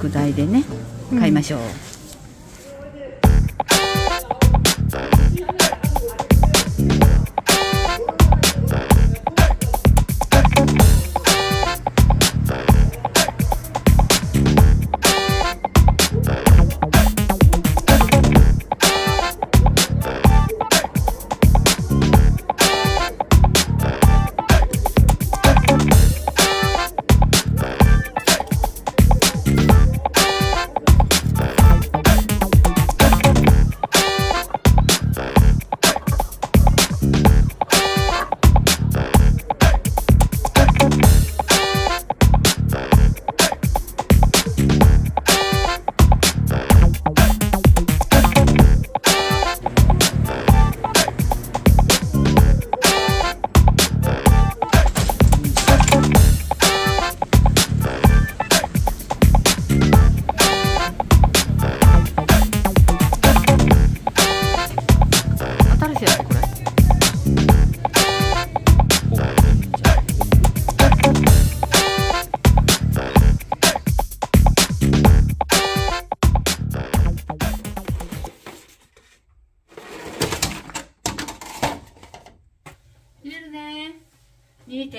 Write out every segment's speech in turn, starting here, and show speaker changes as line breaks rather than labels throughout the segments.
学校の図書の宿題でね買いましょう、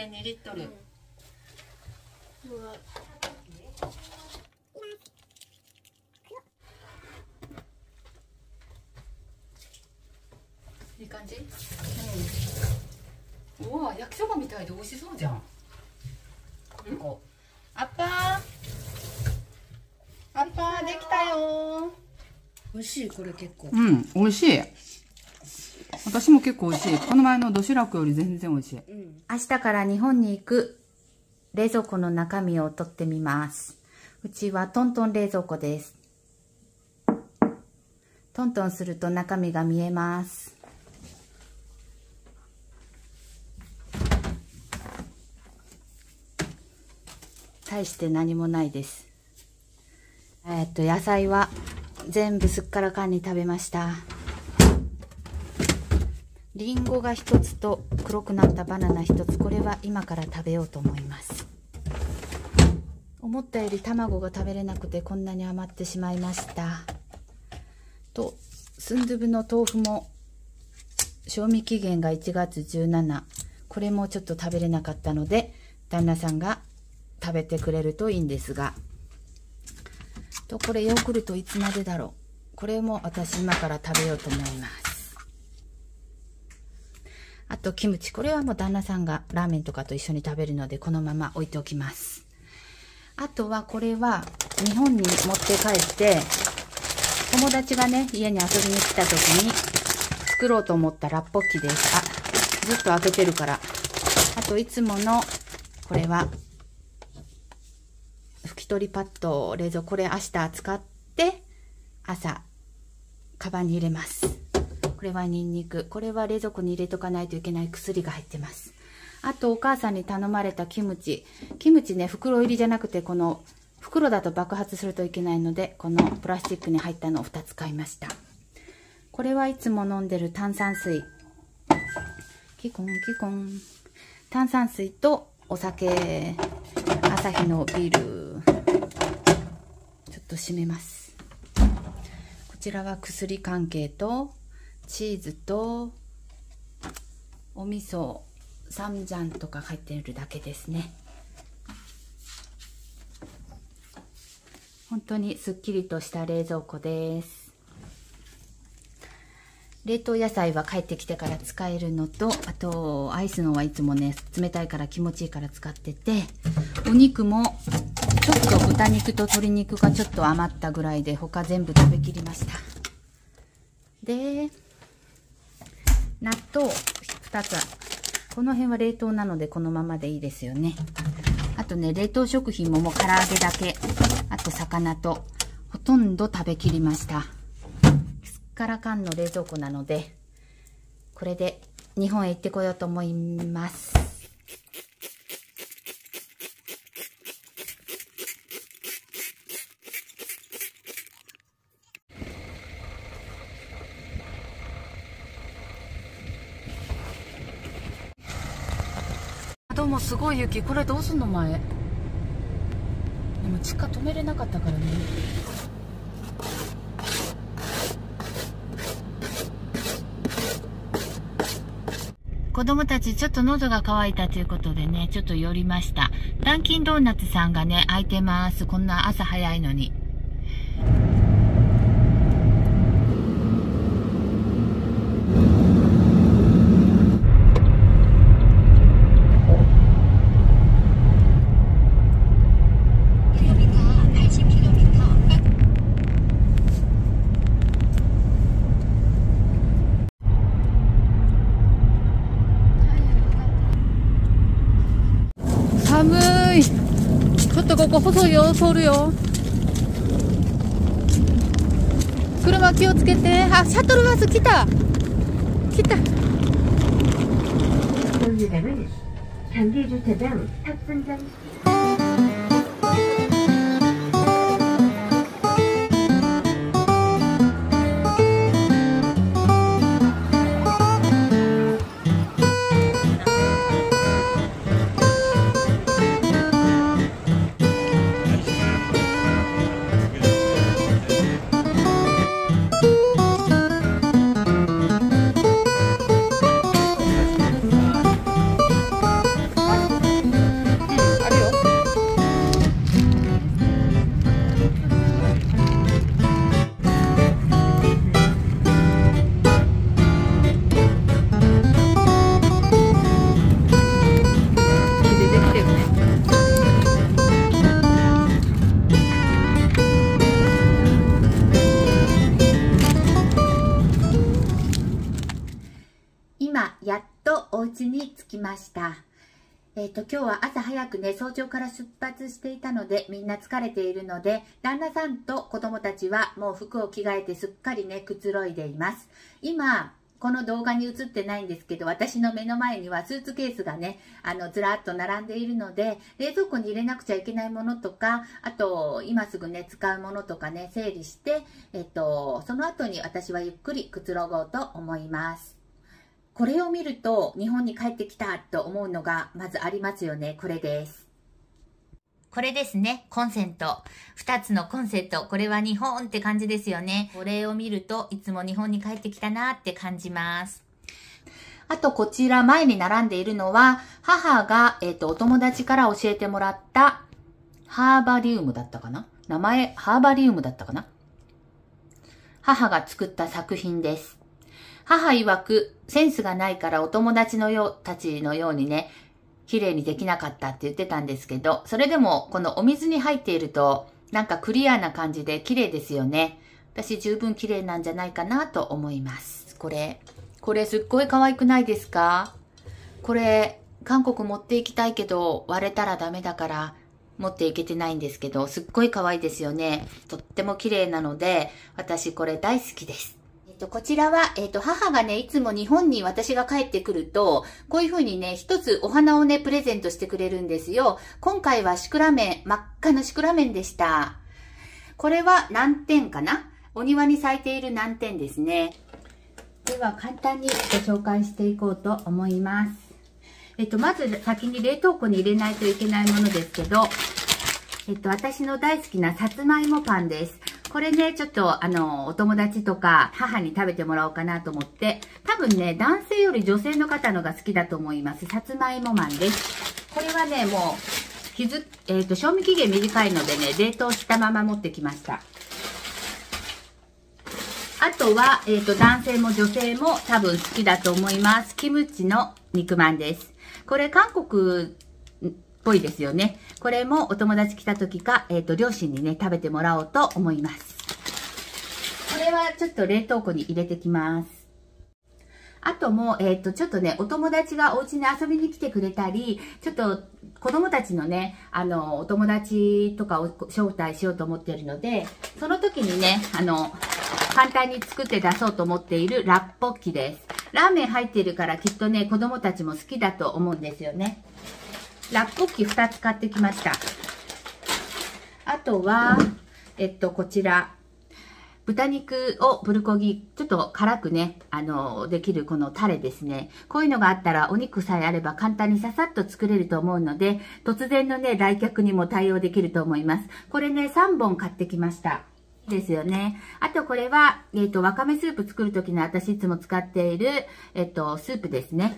2.2リットル、いい感じ？うん。うわ焼きそばみたいで美味しそうじゃん。こうアッパー。アッパーできたよ
美味しいこれ結構。
うん美味しい私も結構美味しい。この前のドシラクより全然美味しい。
うん。
明日から日本に行く冷蔵庫の中身を取ってみます。うちはトントン冷蔵庫です。トントンすると中身が見えます。大して何もないです。えーっと野菜は全部すっからかんに食べました。リンゴが一つと黒くなったバナナ一つこれは今から食べようと思います。思ったより卵が食べれなくてこんなに余ってしまいました。とスンドゥブの豆腐も賞味期限が1月17これもちょっと食べれなかったので旦那さんが食べてくれるといいんですが。とこれヨーグルトいつまでだろう。これも私今から食べようと思います。あとキムチ。これはもう旦那さんがラーメンとかと一緒に食べるので、このまま置いておきます。あとはこれは日本に持って帰って、友達がね、家に遊びに来た時に作ろうと思ったラッポッキです。あ、ずっと開けてるから。あといつもの、これは、拭き取りパッド、冷蔵庫、これ明日使って、朝、カバンに入れます。これはニンニク。これは冷蔵庫に入れとかないといけない薬が入ってます。あとお母さんに頼まれたキムチ。キムチね、袋入りじゃなくて、この袋だと爆発するといけないので、このプラスチックに入ったのを2つ買いました。これはいつも飲んでる炭酸水。キコンキコン。炭酸水とお酒。朝日のビール。ちょっと閉めます。こちらは薬関係と、チーズとお味噌サムジャンとか入ってるだけですね。本当にすっきりとした冷蔵庫です。冷凍野菜は帰ってきてから使えるのとあとアイスのはいつもね冷たいから気持ちいいから使っててお肉もちょっと豚肉と鶏肉がちょっと余ったぐらいで他全部食べきりました。で納豆2つ。この辺は冷凍なのでこのままでいいですよね。あとね冷凍食品ももう唐揚げだけ。あと魚とほとんど食べきりました。すっからかんの冷蔵庫なのでこれで日本へ行ってこようと思います。すごい雪これどうすんの前？でも地下止めれなかったからね子供たちちょっと喉が渇いたということでね、ちょっと寄りました。ダンキンドーナツさんがね、開いてます。こんな朝早いのに。こ細いよ通るよ車気をつけてあシャトルバス来た来たまえっ、ー、と、今日は朝早くね、早朝から出発していたので、みんな疲れているので、旦那さんと子供たちはもう服を着替えてすっかりね、くつろいでいます。今、この動画に映ってないんですけど、私の目の前にはスーツケースがね、あの、ずらっと並んでいるので、冷蔵庫に入れなくちゃいけないものとか、あと、今すぐね、使うものとかね、整理して、えっと、その後に私はゆっくりくつろごうと思います。これを見ると日本に帰ってきたと思うのがまずありますよね。これです。これですね。コンセント。二つのコンセント。これは日本って感じですよね。これを見るといつも日本に帰ってきたなって感じます。あとこちら前に並んでいるのは母が、えっ、ー、と、お友達から教えてもらったハーバリウムだったかな？名前、ハーバリウムだったかな？母が作った作品です。母曰く、センスがないからお友達のよう、たちのようにね、綺麗にできなかったって言ってたんですけど、それでもこのお水に入っていると、なんかクリアな感じで綺麗ですよね。私十分綺麗なんじゃないかなと思います。これ、これすっごい可愛くないですか？これ、韓国持って行きたいけど割れたらダメだから持っていけてないんですけど、すっごい可愛いですよね。とっても綺麗なので、私これ大好きです。と、こちらは、えっ、ー、と、母がね、いつも日本に私が帰ってくると、こういう風にね、一つお花をね、プレゼントしてくれるんですよ。今回はシクラメン、真っ赤なシクラメンでした。これは南天かな？お庭に咲いている南天ですね。では、簡単にご紹介していこうと思います。えっと、まず先に冷凍庫に入れないといけないものですけど、えっと、私の大好きなさつまいもパンです。これね、ちょっと、あの、お友達とか、母に食べてもらおうかなと思って、多分ね、男性より女性の方のが好きだと思います。さつまいもマンです。これはね、もう、日付、えっ、ー、と、賞味期限短いのでね、冷凍したまま持ってきました。あとは、えっ、ー、と、男性も女性も多分好きだと思います。キムチの肉まんです。これ、韓国ぽいですよね。これもお友達来た時か、えっ、ー、と、両親にね、食べてもらおうと思います。これはちょっと冷凍庫に入れてきます。あとも、えっ、ー、と、ちょっとね、お友達がお家に遊びに来てくれたり、ちょっと子供たちのね、あの、お友達とかを招待しようと思っているので、その時にね、あの、簡単に作って出そうと思っているラッポッキです。ラーメン入ってるからきっとね、子供たちも好きだと思うんですよね。ラップッキ2つ買ってきました。あとは、えっと、こちら。豚肉をプルコギ、ちょっと辛くね、あの、できるこのタレですね。こういうのがあったらお肉さえあれば簡単にささっと作れると思うので、突然のね、来客にも対応できると思います。これね、3本買ってきました。ですよね。あとこれは、えっ、ー、と、わかめスープ作るときの私いつも使っている、えっ、ー、と、スープですね。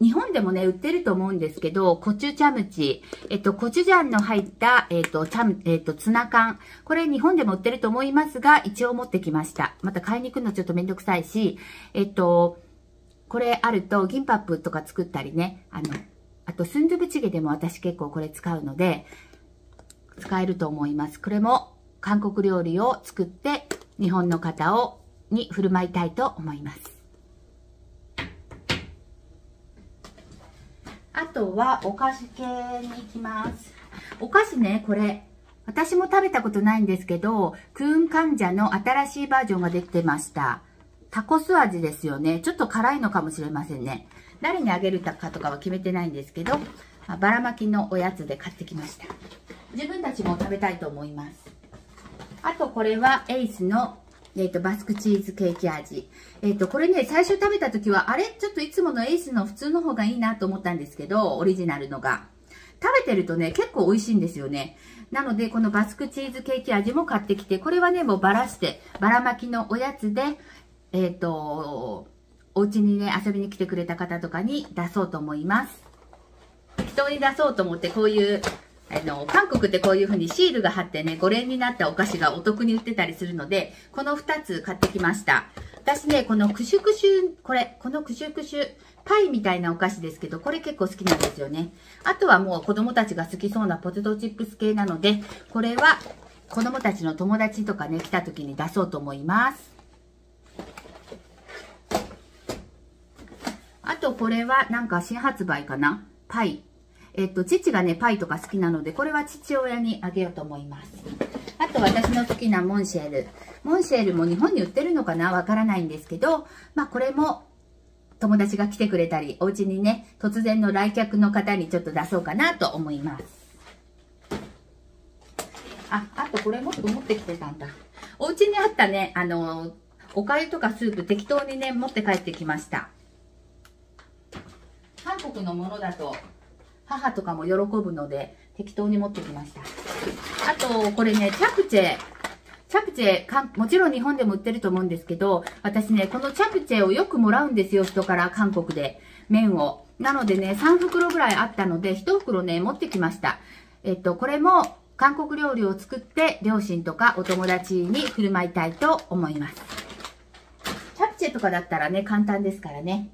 日本でもね、売ってると思うんですけど、コチュチャムチ、えっと、コチュジャンの入った、えっと、チャム、えっと、ツナ缶。これ日本でも売ってると思いますが、一応持ってきました。また買いに行くのちょっとめんどくさいし、えっと、これあると、銀パップとか作ったりね、あの、あと、スンドゥブチゲでも私結構これ使うので、使えると思います。これも韓国料理を作って、日本の方を、に振る舞いたいと思います。あとはお菓子系に行きます。お菓子ね、これ、私も食べたことないんですけど、クーン患者の新しいバージョンが出てました。タコス味ですよね。ちょっと辛いのかもしれませんね。誰にあげるかとかは決めてないんですけど、ばらまきのおやつで買ってきました。自分たちも食べたいと思います。あとこれはエイスのえっ、ー、と、バスクチーズケーキ味。えっ、ー、と、これね、最初食べた時は、あれ？ちょっといつものエースの普通の方がいいなと思ったんですけど、オリジナルのが。食べてるとね、結構美味しいんですよね。なので、このバスクチーズケーキ味も買ってきて、これはね、もうばらして、ばらまきのおやつで、えっ、ー、と、お家にね、遊びに来てくれた方とかに出そうと思います。適当に出そうと思って、こういうあの、韓国ってこういう風にシールが貼ってね、5連になったお菓子がお得に売ってたりするので、この2つ買ってきました。私ね、このクシュクシュ、これ、このクシュクシュ、パイみたいなお菓子ですけど、これ結構好きなんですよね。あとはもう子供たちが好きそうなポテトチップス系なので、これは子供たちの友達とかね、来た時に出そうと思います。あとこれはなんか新発売かな？パイ。えっと、父がね、パイとか好きなので、これは父親にあげようと思います。あと、私の好きなモンシェル。モンシェルも日本に売ってるのかな？わからないんですけど、まあ、これも、友達が来てくれたり、お家にね、突然の来客の方にちょっと出そうかなと思います。あ、あとこれもっと持ってきてたんだ。お家にあったね、あの、おかゆとかスープ適当にね、持って帰ってきました。韓国のものだと母とかも喜ぶので、適当に持ってきました。あと、これね、チャプチェ。チャプチェか、もちろん日本でも売ってると思うんですけど、私ね、このチャプチェをよくもらうんですよ、人から韓国で。麺を。なのでね、3袋ぐらいあったので、1袋ね、持ってきました。えっと、これも韓国料理を作って、両親とかお友達に振る舞いたいと思います。チャプチェとかだったらね、簡単ですからね。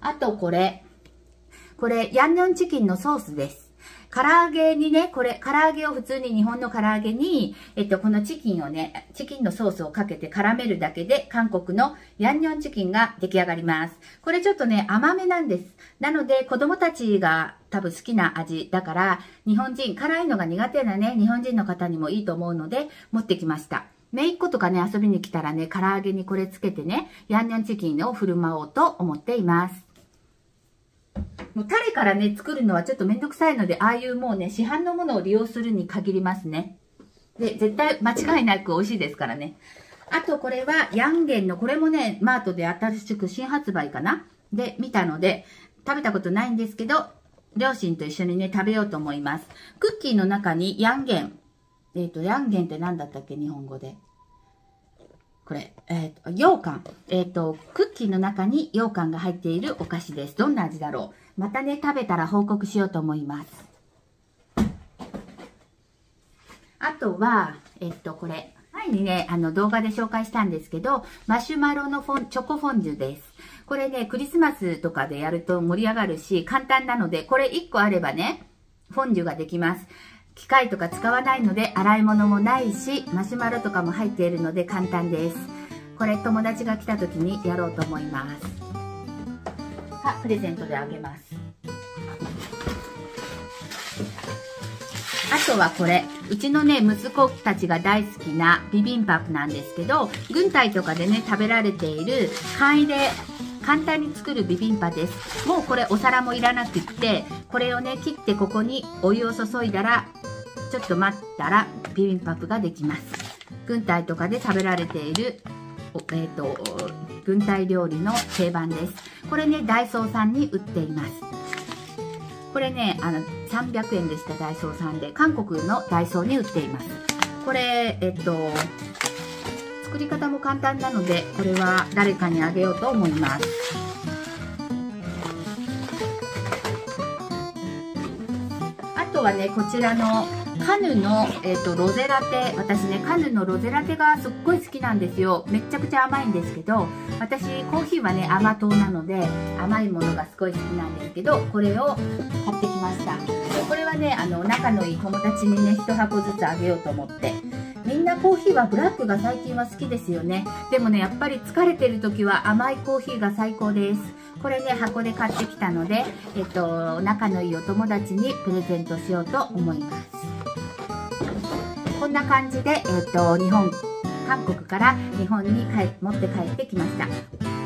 あとこれ、これ、ヤンニョンチキンのソースです。唐揚げにね、これ、唐揚げを普通に日本の唐揚げに、えっと、このチキンをね、チキンのソースをかけて絡めるだけで、韓国のヤンニョンチキンが出来上がります。これちょっとね、甘めなんです。なので、子供たちが多分好きな味だから、日本人、辛いのが苦手なね、日本人の方にもいいと思うので、持ってきました。めいっ子とかね、遊びに来たらね、唐揚げにこれつけてね、ヤンニョンチキンを振る舞おうと思っています。もうタレからね、作るのはちょっとめんどくさいので、ああいうもうね、市販のものを利用するに限りますね。で、絶対間違いなく美味しいですからね。あとこれはヤンゲンの、これもね、マートで新しく新発売かな？で、見たので、食べたことないんですけど、両親と一緒にね、食べようと思います。クッキーの中にヤンゲン。えっ、ー、と、ヤンゲンって何だったっけ日本語で。これ、えっ、ー、と、羊羹。えっ、ー、と、クッキーの中に羊羹が入っているお菓子です。どんな味だろう？またね、食べたら報告しようと思います。あとは、えっ、ー、と、これ。前にね、あの動画で紹介したんですけど、マシュマロのフォン、チョコフォンデュです。これね、クリスマスとかでやると盛り上がるし、簡単なので、これ1個あればね、フォンデュができます。機械とか使わないので洗い物もないしマシュマロとかも入っているので簡単です。これ友達が来た時にやろうと思います。あプレゼントであげます。あとはこれうちのね息子たちが大好きなビビンパプなんですけど軍隊とかでね食べられている簡易で簡単に作るビビンパです。もうこれお皿もいらなくってこれをね切ってここにお湯を注いだらちょっと待ったらビビンパプができます軍隊とかで食べられている、えっ、と、軍隊料理の定番です。これね、ダイソーさんに売っています。これね、あの、300円でした、ダイソーさんで。韓国のダイソーに売っています。これ、えっと、作り方も簡単なので、これは誰かにあげようと思います。あとはね、こちらのカヌの、えー、とロゼラテ。私ねカヌのロゼラテがすっごい好きなんですよ。めちゃくちゃ甘いんですけど私コーヒーはね甘党なので甘いものがすごい好きなんですけどこれを買ってきました。これはねあの仲のいい友達にね1箱ずつあげようと思って。みんなコーヒーはブラックが最近は好きですよね。でもねやっぱり疲れてる時は甘いコーヒーが最高です。これね箱で買ってきたので、えっと、仲のいいお友達にプレゼントしようと思います。な感じで、えっと、日本韓国から日本に帰持って帰ってきました。